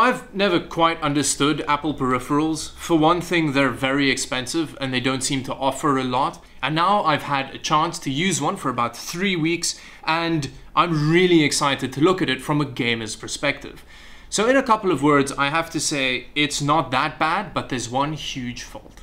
I've never quite understood Apple peripherals. For one thing, they're very expensive and they don't seem to offer a lot. And now I've had a chance to use one for about three weeks and I'm really excited to look at it from a gamer's perspective. So in a couple of words, I have to say it's not that bad, but there's one huge fault.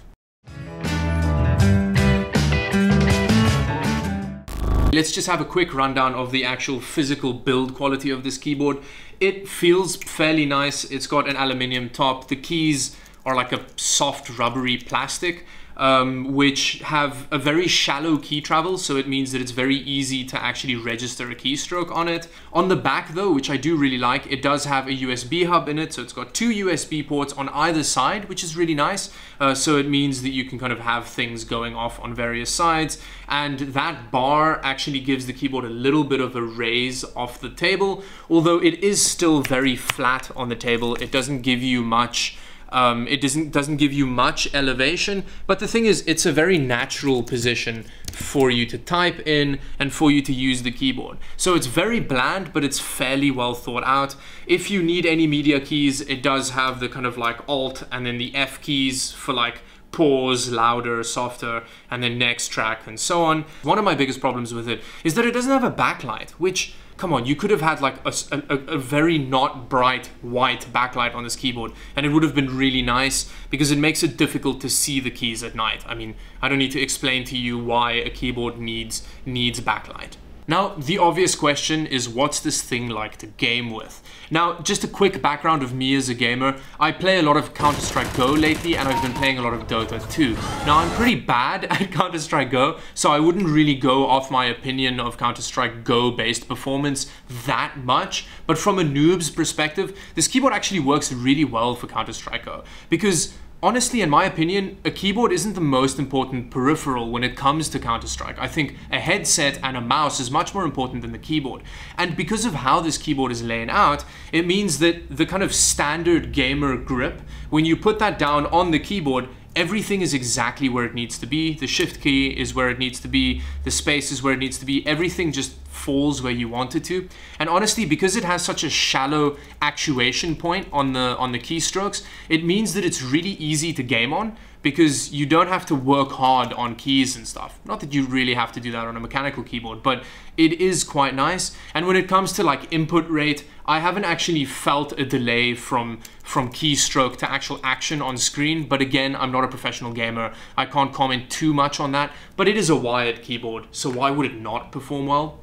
Let's just have a quick rundown of the actual physical build quality of this keyboard. It feels fairly nice. It's got an aluminium top. The keys are like a soft rubbery plastic um, which have a very shallow key travel, so it means that it's very easy to actually register a keystroke on it. On the back though, which I do really like, it does have a USB hub in it, so it's got two USB ports on either side, which is really nice. Uh, so it means that you can kind of have things going off on various sides, and that bar actually gives the keyboard a little bit of a raise off the table, although it is still very flat on the table. It doesn't give you much um, it doesn't doesn't give you much elevation, but the thing is, it's a very natural position for you to type in and for you to use the keyboard. So it's very bland, but it's fairly well thought out. If you need any media keys, it does have the kind of like Alt and then the F keys for like pause, louder, softer, and then next track and so on. One of my biggest problems with it is that it doesn't have a backlight, which come on, you could have had like a, a, a, very not bright white backlight on this keyboard and it would have been really nice because it makes it difficult to see the keys at night. I mean, I don't need to explain to you why a keyboard needs needs backlight. Now, the obvious question is what's this thing like to game with? Now, just a quick background of me as a gamer. I play a lot of Counter-Strike Go lately, and I've been playing a lot of Dota 2. Now, I'm pretty bad at Counter-Strike Go, so I wouldn't really go off my opinion of Counter-Strike Go-based performance that much. But from a noob's perspective, this keyboard actually works really well for Counter-Strike Go, because honestly, in my opinion, a keyboard isn't the most important peripheral when it comes to Counter-Strike. I think a headset and a mouse is much more important than the keyboard. And because of how this keyboard is laying out, it means that the kind of standard gamer grip, when you put that down on the keyboard, everything is exactly where it needs to be. The shift key is where it needs to be. The space is where it needs to be. Everything just falls where you want it to. And honestly, because it has such a shallow actuation point on the on the keystrokes, it means that it's really easy to game on because you don't have to work hard on keys and stuff. Not that you really have to do that on a mechanical keyboard, but it is quite nice. And when it comes to like input rate, I haven't actually felt a delay from, from keystroke to actual action on screen. But again, I'm not a professional gamer. I can't comment too much on that, but it is a wired keyboard. So why would it not perform well?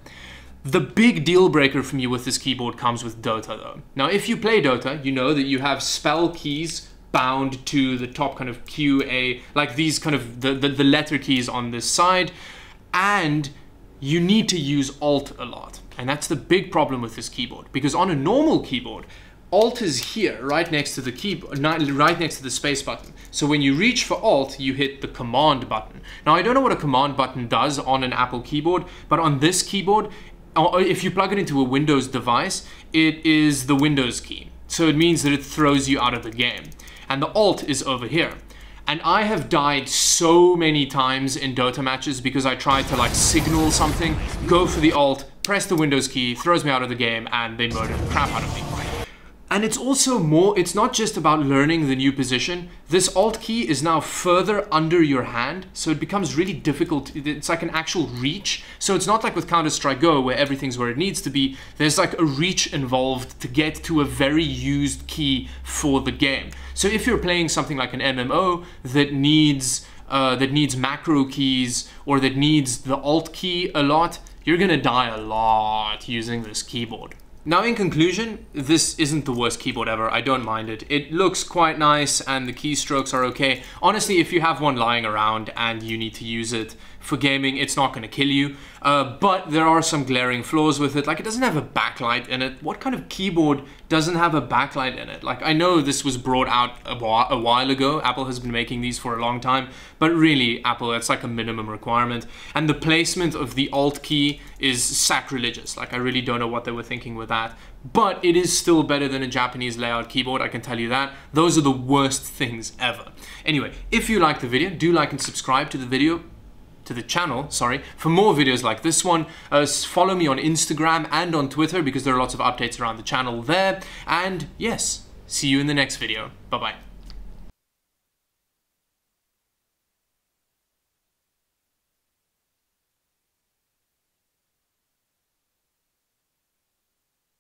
The big deal breaker for me with this keyboard comes with Dota though. Now, if you play Dota, you know that you have spell keys bound to the top kind of Q, A, like these kind of the, the, the letter keys on this side. And you need to use Alt a lot. And that's the big problem with this keyboard. Because on a normal keyboard, Alt is here, right next to the keyboard, right next to the space button. So when you reach for Alt, you hit the Command button. Now, I don't know what a Command button does on an Apple keyboard, but on this keyboard, Oh, oh, if you plug it into a Windows device, it is the Windows key. So it means that it throws you out of the game and the alt is over here. And I have died so many times in Dota matches because I tried to like signal something, go for the alt, press the Windows key, throws me out of the game, and they murder the crap out of me. And it's also more, it's not just about learning the new position. This Alt key is now further under your hand, so it becomes really difficult. It's like an actual reach. So it's not like with Counter-Strike Go, where everything's where it needs to be. There's like a reach involved to get to a very used key for the game. So if you're playing something like an MMO that needs uh, that needs macro keys or that needs the Alt key a lot, you're gonna die a lot using this keyboard. Now in conclusion, this isn't the worst keyboard ever, I don't mind it. It looks quite nice and the keystrokes are okay. Honestly, if you have one lying around and you need to use it for gaming, it's not going to kill you. Uh, but there are some glaring flaws with it, like it doesn't have a backlight in it. What kind of keyboard doesn't have a backlight in it? Like I know this was brought out a, wh a while ago, Apple has been making these for a long time, but really Apple, that's like a minimum requirement. And the placement of the Alt key is sacrilegious, like I really don't know what they were thinking with that. But it is still better than a Japanese layout keyboard, I can tell you that. Those are the worst things ever. Anyway, if you liked the video, do like and subscribe to the video to the channel, sorry, for more videos like this one. Uh, follow me on Instagram and on Twitter because there are lots of updates around the channel there. And yes, See you in the next video. Bye bye.